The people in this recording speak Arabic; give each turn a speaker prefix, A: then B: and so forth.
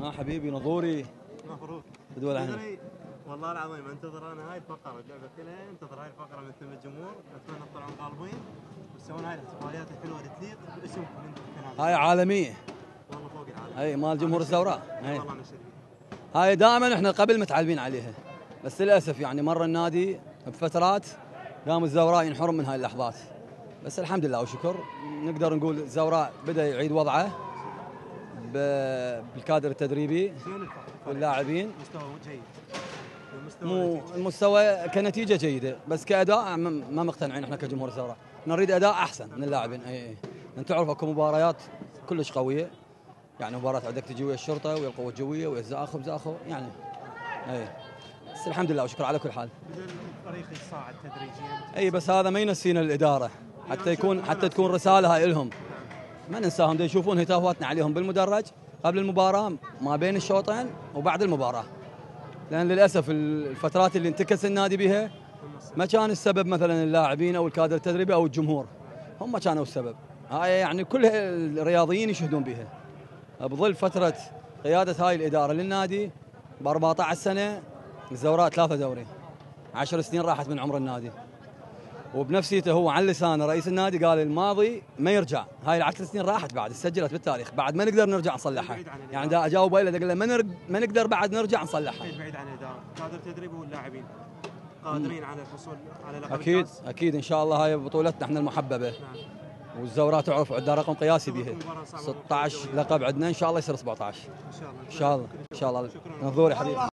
A: ها حبيبي نظوري
B: مبروك
A: بدول عنك
B: والله العظيم انتظر أنا هاي الفقرة اللعبة كلها انتظر هاي الفقرة من ثم الجمهور اتمنى تطلعون غالبين وتسوون هاي الاحتفاليات الحلوة اللي تليق باسمكم أنتم
A: هاي عالمية.
B: والله فوق العالم.
A: هاي مال جمهور الزوراء هاي.
B: والله
A: هاي دائما إحنا قبل متعلمين عليها. بس للأسف يعني مر النادي بفترات قام الزوراء ينحرم من هاي اللحظات. بس الحمد لله وشكر. نقدر نقول الزوراء بدأ يعيد وضعه بالكادر التدريبي واللاعبين.
B: مستوى جيد.
A: مو. المستوى كنتيجة جيدة بس كأداء ما مقتنعين إحنا كجمهور الزوراء نريد أداء أحسن من اللاعبين. إي إي. انت تعرف أكو مباريات كلش قوية. يعني مباراة عندك تجي ويا الشرطة ويا القوة الجوية ويا الزاخو بزاخو يعني إي. بس الحمد لله وشكر على كل حال.
B: الفريق يتصاعد تدريجيا.
A: إي بس هذا ما ينسينا الإدارة. حتى يكون حتى تكون رسالة هاي لهم ما ننساهم. يشوفون هتافاتنا عليهم بالمدرج قبل المباراة ما بين الشوطين وبعد المباراة. لأن للأسف الفترات اللي انتكس النادي بها ما كان السبب مثلا اللاعبين أو الكادر التدريبي أو الجمهور. هم كانوا السبب. هاي يعني كل الرياضيين يشهدون بها. بظل فترة قيادة هاي الإدارة للنادي ب 14 سنة الزوراء ثلاثة دوري. 10 سنين راحت من عمر النادي. وبنفسيته هو عن لسانه رئيس النادي قال الماضي ما يرجع. هاي العشر سنين راحت بعد سجلت بالتاريخ. بعد ما نقدر نرجع نصلحها. يعني دا اجاوبه له دا أقول له ما, نر... ما نقدر بعد نرجع نصلحها
B: بعيد عن الاداره كادر التدريب واللاعبين قادرين على الحصول على لقب
A: أكيد
B: الكاس.
A: أكيد إن شاء الله هاي بطولتنا إحنا المحببة.
B: نعم.
A: والزوراء تعرف عندنا رقم قياسي بها
B: مباراة صعبة.
A: 16 لقب عندنا إن شاء الله يصير 17
B: إن شاء الله.
A: إن شاء الله. إن شاء الله.
B: شكراً.
A: نظور يا حبيبي.